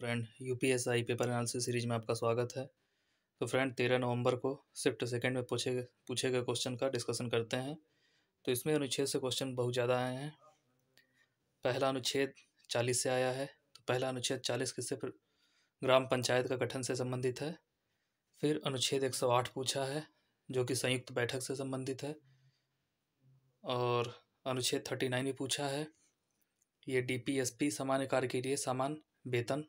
Friend UPSI paper analysis series में आपका स्वागत है। तो फ्रेंड, तेरह नवंबर को शिफ्ट सेकंड में पूछे गए पूछे गए क्वेश्चन का डिस्कशन करते हैं। तो इसमें अनुच्छेद से क्वेश्चन बहुत ज़्यादा आए हैं। पहला अनुच्छेद चालीस से आया है। तो पहला अनुच्छेद चालीस किससे ग्राम पंचायत का गठन से संबंधित है। फिर अनुच्छेद एक सौ आठ पूछा है, जो कि संयुक्त बैठक से संबंधित है। और अनुच्छेद थर्टी नाइन भी पूछा है। ये डीपीएसपी सामान्य कार्य के लिए समान, वेतन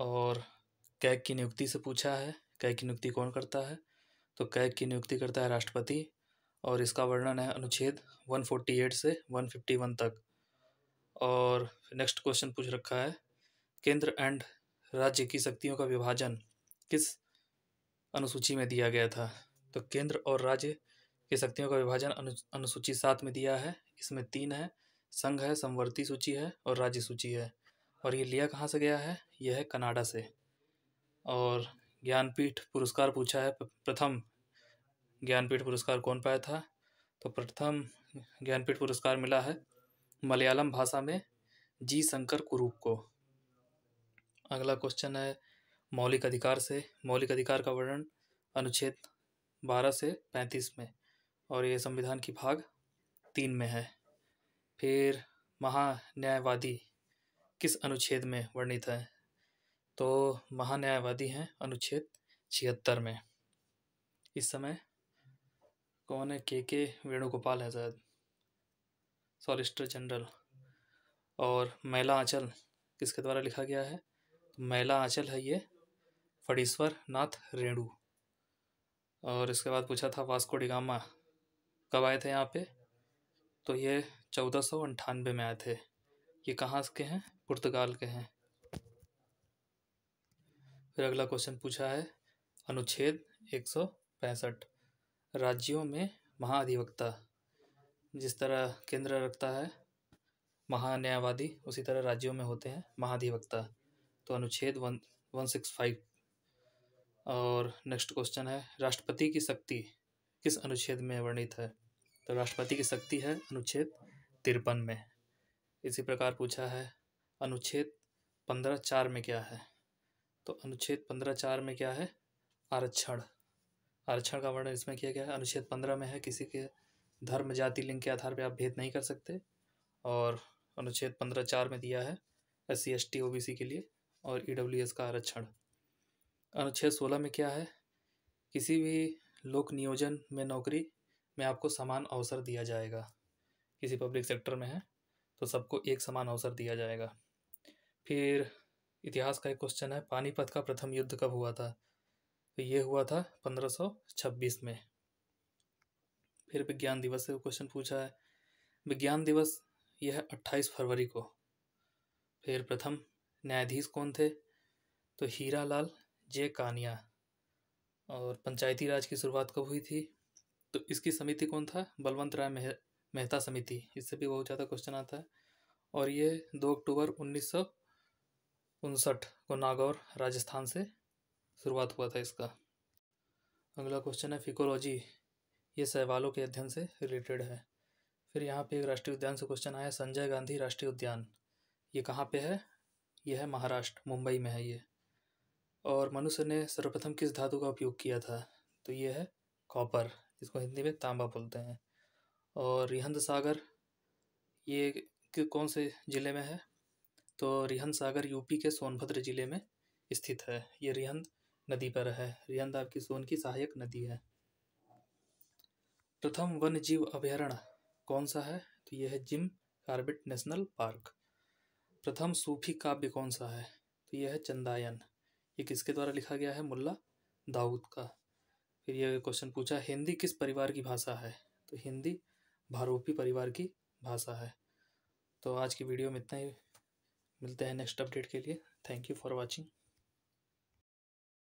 और कैग की नियुक्ति से पूछा है कैग की नियुक्ति कौन करता है? तो कैग की नियुक्ति करता है राष्ट्रपति और इसका वर्णन है अनुच्छेद 148 से 151 तक। और नेक्स्ट क्वेश्चन पूछ रखा है, केंद्र एंड राज्य की शक्तियों का विभाजन किस अनुसूची में दिया गया था? तो केंद्र और राज्य की शक्तियों का विभाजन अनुसूची सात में दिया है, इसमें तीन है, संघ है संवर्ती सूची है और राज्य सूची है। और ये लिया कहाँ से गया है? यह है कनाडा से। और ज्ञानपीठ पुरस्कार पूछा है। प्रथम ज्ञानपीठ पुरस्कार कौन पाया था? तो प्रथम ज्ञानपीठ पुरस्कार मिला है मलयालम भाषा में जी शंकर कुरूप को। अगला क्वेश्चन है मौलिक अधिकार से। मौलिक अधिकार का वर्णन अनुच्छेद बारह से पैंतीस में। और ये संविधान की भाग तीन में है। फिर महान्यायवादी किस अनुच्छेद में वर्णित है? तो महान्यायवादी हैं अनुच्छेद छिहत्तर में। इस समय कौन है? के के वेणुगोपाल शायद। Solicitor general. और मैला आंचल किसके द्वारा लिखा गया है? तो मैला आंचल है ये फड़ीश्वर नाथ रेणु। और इसके बाद पूछा था वास्को डिगामा कब आए थे यहाँ पे? तो ये चौदह सौ अंठानवे में आए थे। ये कहाँ के हैं? पुर्तगाल के हैं। फिर अगला क्वेश्चन पूछा है, अनुच्छेद एक सौ पैंसठ, राज्यों में महाधिवक्ता, जिस तरह केंद्र रखता है, महान्यायवादी उसी तरह राज्यों में होते हैं, महाधिवक्ता। तो अनुच्छेद वन वन सिक्स फाइव। और नेक्स्ट क्वेश्चन है, राष्ट्रपति की शक्ति किस अनुच्छेद में वर्णित है? तो राष्ट्रपति की शक्ति है अनुच्छेद तिरपन में। इसी प्रकार पूछा है अनुच्छेद पंद्रह चार में क्या है? तो अनुच्छेद पंद्रह चार में क्या है? आरक्षण। आरक्षण का वर्णन इसमें किया गया है। अनुच्छेद पंद्रह में है किसी के धर्म, जाति, लिंग के आधार पर आप भेद नहीं कर सकते और अनुच्छेद पंद्रह चार में दिया है S C S T O B C के लिए और ई डब्ल्यू एस का आरक्षण। अनुच्छेद सोलह में क्या है? किसी भी लोक नियोजन में नौकरी में आपको समान अवसर दिया जाएगा। किसी पब्लिक सेक्टर में है तो सबको एक समान अवसर दिया जाएगा। फिर इतिहास का एक क्वेश्चन है, पानीपत का प्रथम युद्ध कब हुआ था? तो ये हुआ था 1526 में। फिर विज्ञान दिवस से क्वेश्चन पूछा है। विज्ञान दिवस, यह है 28 फरवरी को। फिर प्रथम न्यायाधीश कौन थे? तो हीरा लाल जे कानिया। और पंचायती राज की शुरुआत कब हुई थी? तो इसकी समिति कौन था? बलवंत राय मेह, मेहता समिति। इससे भी बहुत ज़्यादा क्वेश्चन आता है। और ये दो अक्टूबर उन्नीस सौ उनसठ को नागौर, राजस्थान से शुरुआत हुआ था इसका। अगला क्वेश्चन है फिकोलॉजी ये सहवालों के अध्ययन से रिलेटेड है। फिर यहाँ पे एक राष्ट्रीय उद्यान से क्वेश्चन आया, संजय गांधी राष्ट्रीय उद्यान। ये कहाँ पे है? यह है महाराष्ट्र, मुंबई में है ये। और मनुष्य ने सर्वप्रथम किस धातु का उपयोग किया था? तो ये है कॉपर, जिसको हिंदी में तांबा बोलते हैं। और रिहंद सागर, ये कौन से ज़िले में है? तो रिहंद सागर यूपी के सोनभद्र ज़िले में स्थित है। ये रिहंद नदी पर है। रिहंद आपकी सोन की सहायक नदी है। प्रथम वन्य जीव अभ्यारण्य कौन सा है? तो यह है जिम कार्बेट नेशनल पार्क। प्रथम सूफी काव्य कौन सा है? तो यह है चंदायन। ये किसके द्वारा लिखा गया है? मुल्ला दाऊद का। फिर यह क्वेश्चन पूछा, हिंदी किस परिवार की भाषा है? तो हिंदी भारोपी परिवार की भाषा है। तो आज की वीडियो में इतना ही। मिलते हैं नेक्स्ट अपडेट के लिए. Thank you for watching